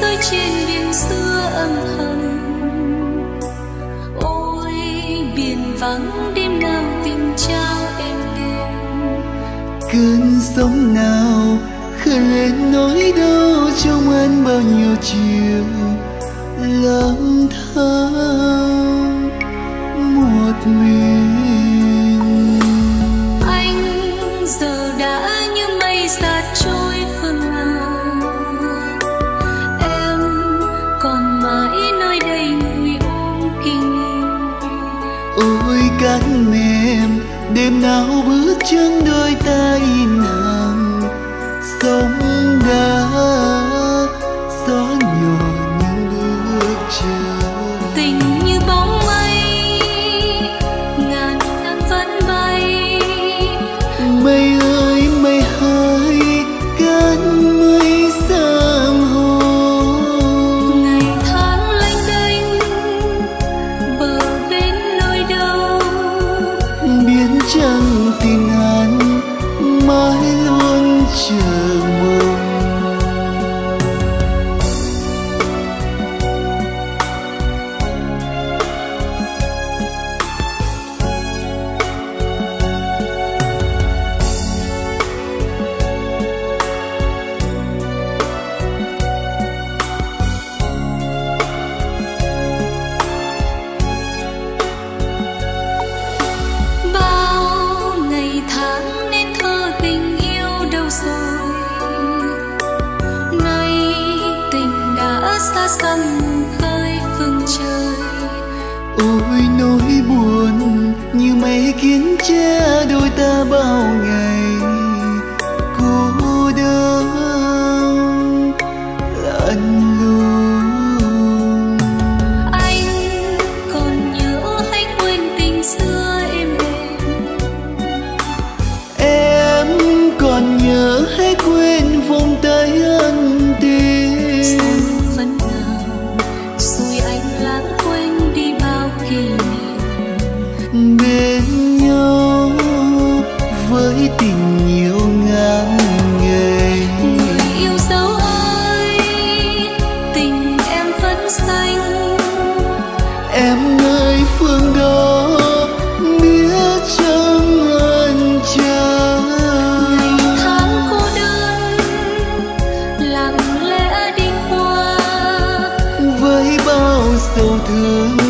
rơi trên biển xưa âm thầm. Ôi, biển vắng, đêm nào tìm trao em đêm. Cơn sóng nào khơi lên nỗi đau trong anh bao nhiêu chiều lang thang một mình mềm đêm nào bước chân đôi ta in hàng xa xăm khơi phương trời. Ôi, nỗi buồn như mây kiến che đôi ta bao ngày. Cô đơn lạnh tình nhiều ngàn ngày người yêu dấu ơi tình em vẫn xanh. Em nơi phương đó biết chẳng ân chờ ngày tháng cô đơn lặng lẽ đi qua. Với bao sầu thương